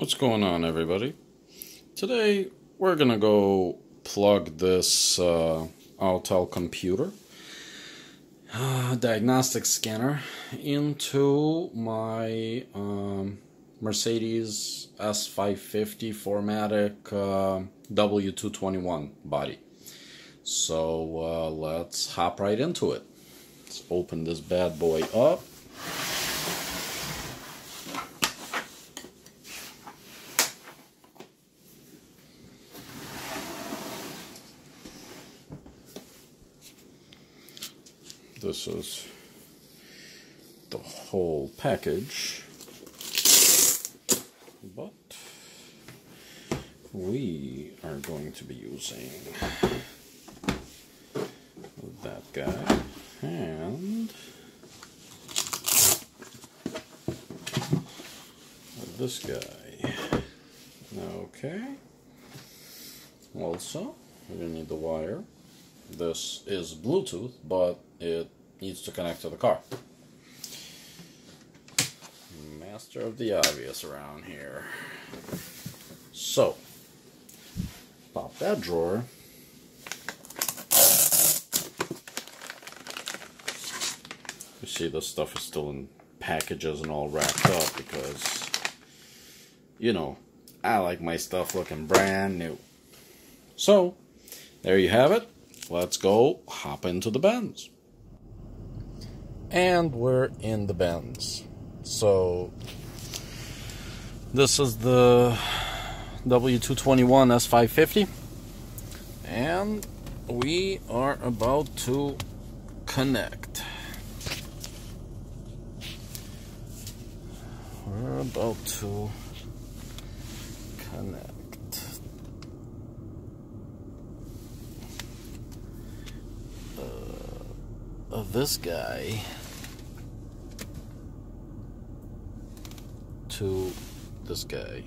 What's going on, everybody? Today we're gonna go plug this uh, Autel computer uh, diagnostic scanner into my um, Mercedes S550 4MATIC uh, W221 body. So uh, let's hop right into it. Let's open this bad boy up. This is the whole package. But we are going to be using that guy and this guy. Okay. Also, to need the wire. This is Bluetooth, but it needs to connect to the car. Master of the obvious around here. So, pop that drawer. You see this stuff is still in packages and all wrapped up because, you know, I like my stuff looking brand new. So, there you have it let's go hop into the Benz. And we're in the Benz. So this is the W221 S550 and we are about to connect. We're about to connect. of this guy to this guy.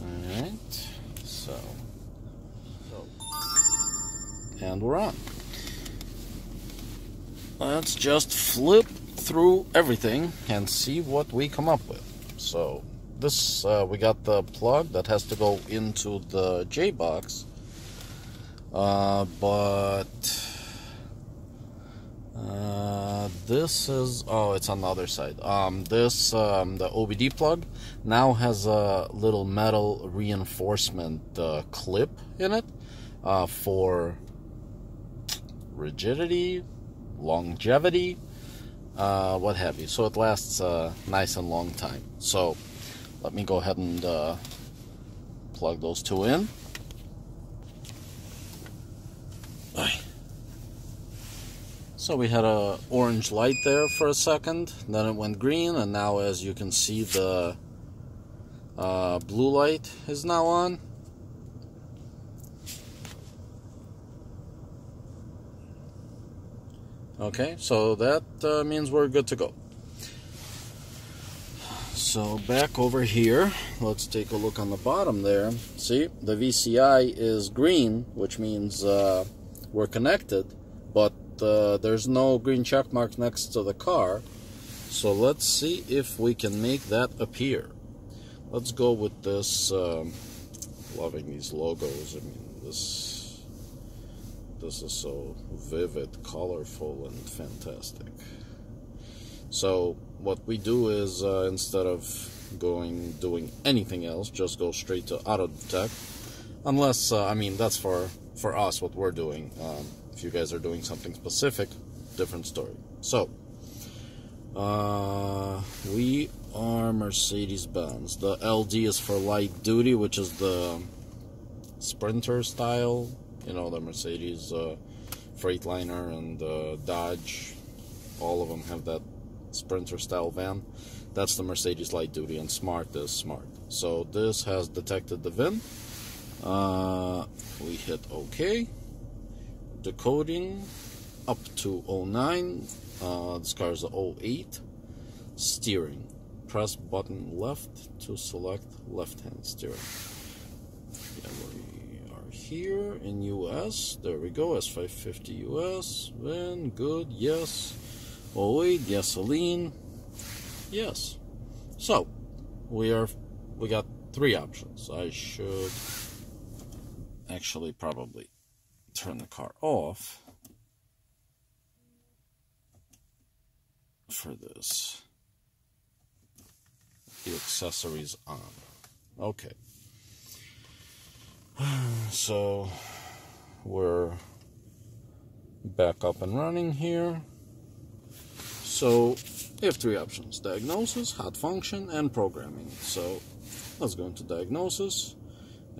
Alright, so, so, and we're on. Let's just flip through everything and see what we come up with. So, this, uh, we got the plug that has to go into the J box uh, but uh, this is oh, it's on the other side. Um, this um, the OBD plug now has a little metal reinforcement uh, clip in it uh, for rigidity, longevity, uh, what have you. So it lasts a nice and long time. So let me go ahead and uh, plug those two in. So we had a orange light there for a second, then it went green, and now as you can see the uh, blue light is now on. Okay, so that uh, means we're good to go. So back over here, let's take a look on the bottom there. See, the VCI is green, which means uh, we're connected, but uh, there's no green check mark next to the car. So let's see if we can make that appear. Let's go with this. Um, loving these logos. I mean, this this is so vivid, colorful, and fantastic. So what we do is uh, instead of going doing anything else, just go straight to auto detect. Unless uh, I mean that's for for us what we're doing. Um, if you guys are doing something specific, different story. So, uh, we are Mercedes Benz. The LD is for light duty, which is the Sprinter style. You know, the Mercedes uh, Freightliner and uh, Dodge. All of them have that Sprinter style van. That's the Mercedes light duty, and Smart is Smart. So this has detected the VIN. Uh, we hit OK decoding up to 09. Uh, this car is 08. Steering. Press button left to select left hand steering. Yeah, we are here in US. There we go. S550 US. Then good. Yes. 08 gasoline. Yes. So, we are we got three options. I should actually probably turn the car off for this. The accessories on. Okay. So we're back up and running here. So you have three options diagnosis, hot function, and programming. So let's go into diagnosis,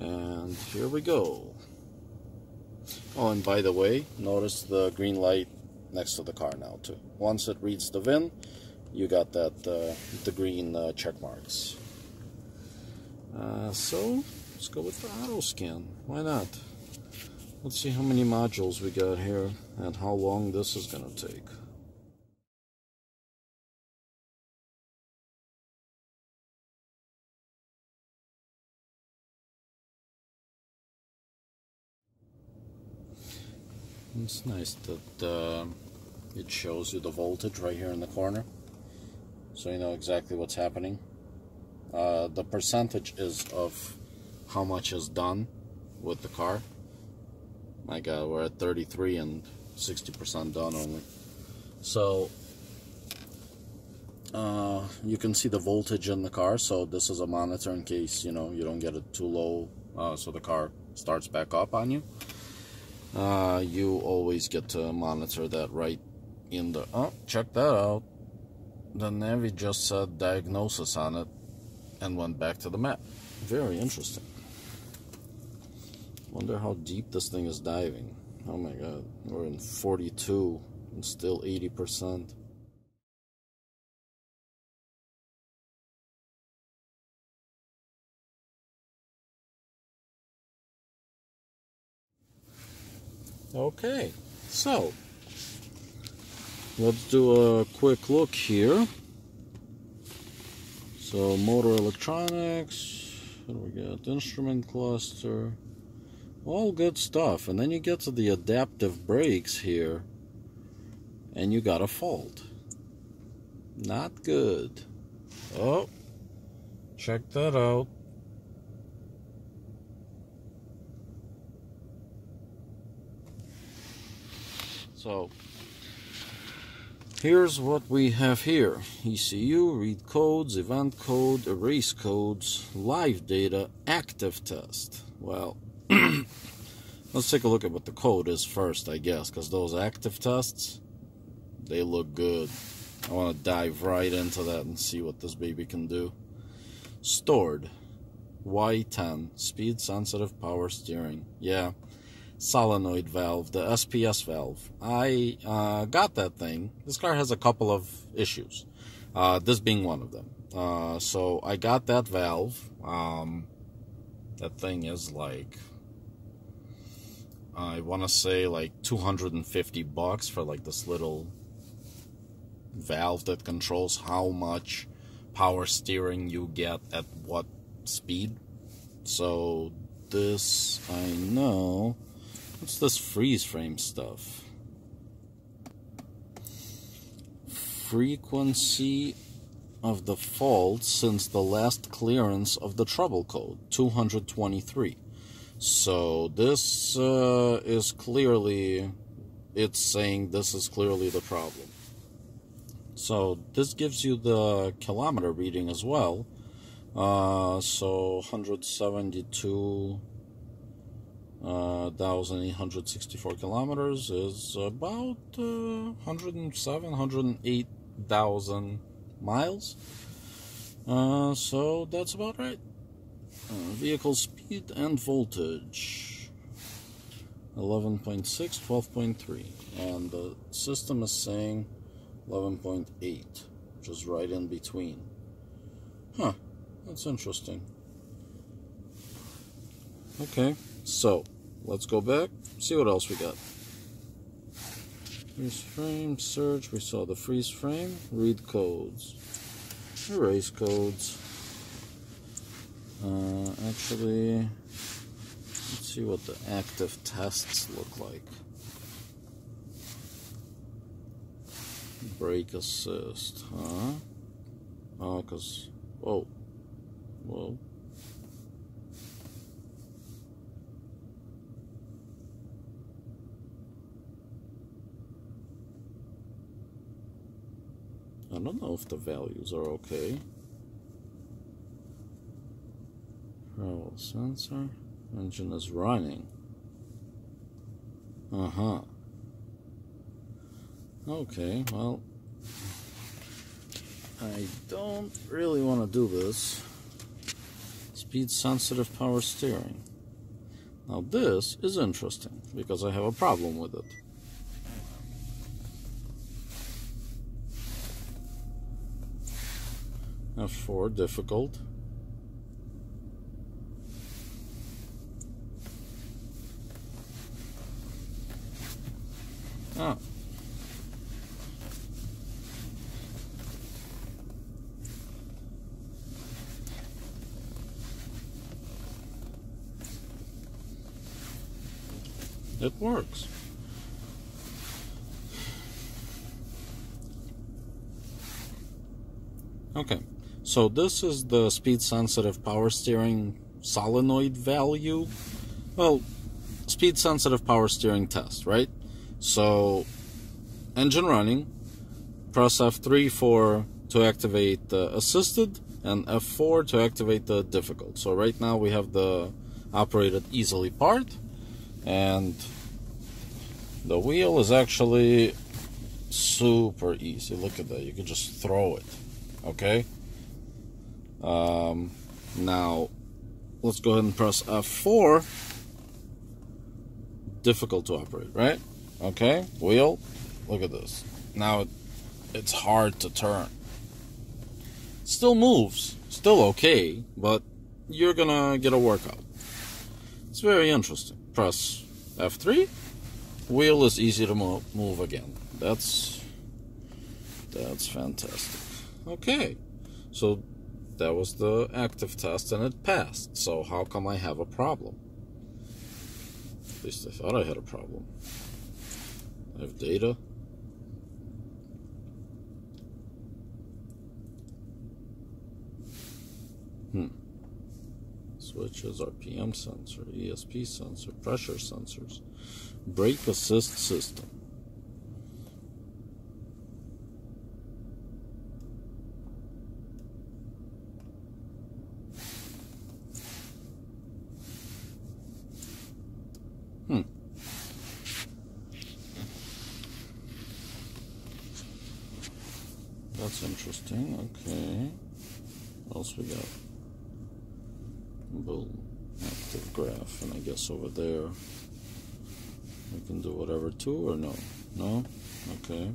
and here we go. Oh, and by the way, notice the green light next to the car now, too. Once it reads the VIN, you got that uh, the green uh, check marks. Uh, so let's go with the auto scan. Why not? Let's see how many modules we got here and how long this is going to take. It's nice that uh, it shows you the voltage right here in the corner so you know exactly what's happening. Uh, the percentage is of how much is done with the car. My God, we're at 33 and 60% done only. So uh, you can see the voltage in the car. So this is a monitor in case you know you don't get it too low, uh, so the car starts back up on you. Uh, you always get to monitor that right in the. Oh, check that out. The Navi just said diagnosis on it and went back to the map. Very interesting. Wonder how deep this thing is diving. Oh my god, we're in 42 and still 80%. Okay, so let's do a quick look here. So motor electronics, we got? Instrument cluster, all good stuff. And then you get to the adaptive brakes here, and you got a fault. Not good. Oh, check that out. So here's what we have here. ECU, read codes, event code, erase codes, live data, active test. Well, let's take a look at what the code is first, I guess, because those active tests, they look good. I want to dive right into that and see what this baby can do. Stored. Y10, speed sensitive power steering. Yeah, solenoid valve, the SPS valve. I uh, got that thing. This car has a couple of issues, uh, this being one of them. Uh, so I got that valve. Um, that thing is like, I want to say like 250 bucks for like this little valve that controls how much power steering you get at what speed. So this I know What's this freeze frame stuff? Frequency of the fault since the last clearance of the trouble code, 223. So this uh, is clearly, it's saying this is clearly the problem. So this gives you the kilometer reading as well. Uh, so 172 uh, 1,864 kilometers is about uh, 107, 108,000 miles. Uh, so that's about right. Uh, vehicle speed and voltage 11.6, 12.3. And the system is saying 11.8, which is right in between. Huh, that's interesting. Okay, so Let's go back, see what else we got. Freeze frame, search, we saw the freeze frame, read codes, erase codes. Uh, actually, let's see what the active tests look like. Brake assist, huh? Oh, because, whoa, whoa. Don't know if the values are okay. Travel sensor. Engine is running. Uh-huh. Okay, well, I don't really want to do this. Speed sensitive power steering. Now this is interesting because I have a problem with it. F4 difficult. Ah. It works. Okay, so this is the speed sensitive power steering solenoid valve. Well, speed sensitive power steering test, right? So, engine running, press F3 for to activate the assisted and F4 to activate the difficult. So right now we have the operated easily part and the wheel is actually super easy. Look at that. You can just throw it. Okay? Um, now, let's go ahead and press F4. Difficult to operate, right? Okay, wheel. Look at this. Now it, it's hard to turn. Still moves. Still okay, but you're gonna get a workout. It's very interesting. Press F3. Wheel is easy to move, move again. That's that's fantastic. Okay, so that was the active test and it passed. So how come I have a problem? At least I thought I had a problem. I have data. Hmm. Switches, RPM sensor, ESP sensor, pressure sensors, brake assist system. Hmm. That's interesting. Okay. What else we got? Boom. Active graph. And I guess over there we can do whatever too or no? No? Okay.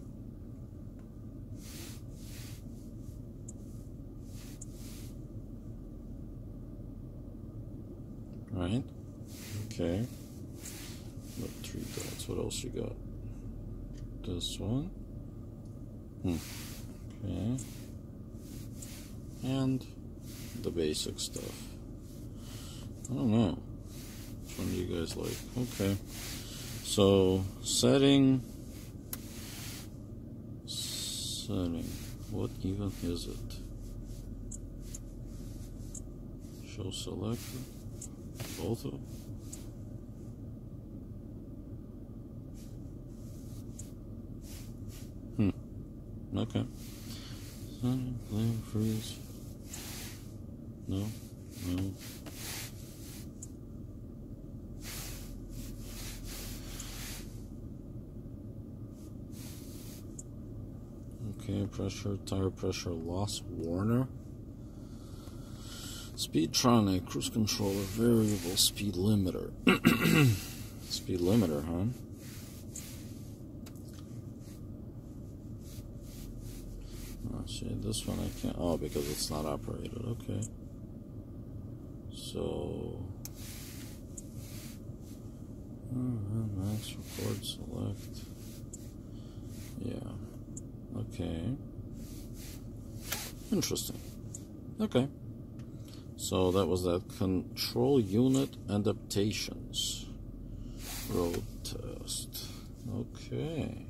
Right? Okay. Got three dots. What else you got? This one. Hmm. Okay. And the basic stuff. I don't know. Which one do you guys like? Okay. So, setting. Setting. What even is it? Show selected. Both of them. Hmm. Okay. Sun, flame, freeze. No, no. Okay, pressure, tire pressure loss, Warner. Speedtronic, cruise controller, variable speed limiter. speed limiter, huh? Oh, see, this one I can't. Oh, because it's not operated. Okay. So. Uh, max record select. Yeah. Okay. Interesting. Okay. So that was that control unit adaptations road test. Okay.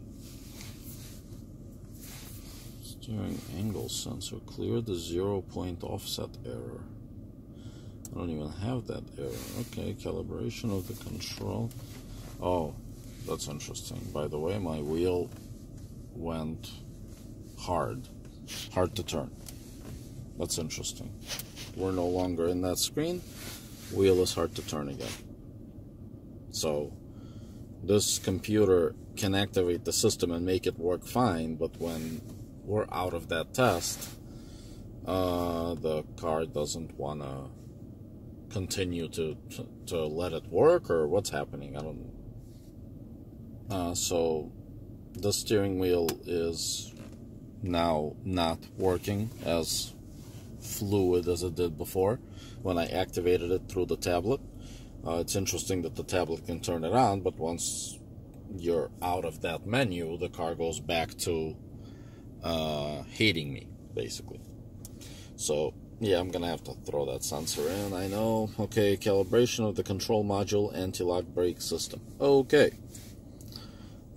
Steering angle sensor. Clear the zero point offset error. I don't even have that error. Okay, calibration of the control. Oh, that's interesting. By the way, my wheel went hard. Hard to turn. That's interesting. We're no longer in that screen. Wheel is hard to turn again. So, this computer can activate the system and make it work fine, but when we're out of that test, uh, the car doesn't want to continue to, to, to let it work or what's happening. I don't. Uh, so the steering wheel is now not working as fluid as it did before when I activated it through the tablet. Uh, it's interesting that the tablet can turn it on, but once you're out of that menu, the car goes back to uh, hating me, basically. So yeah, I'm gonna have to throw that sensor in. I know. Okay, calibration of the control module anti-lock brake system. Okay.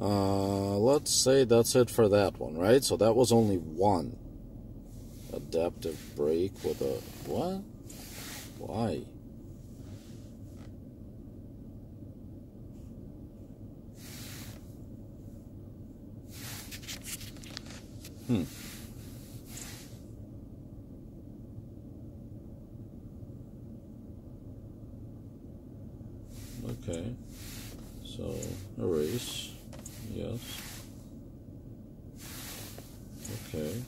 Uh, let's say that's it for that one, right? So that was only one. Adaptive brake with a what? Why? Hmm. Okay. So, erase. Yes. Okay.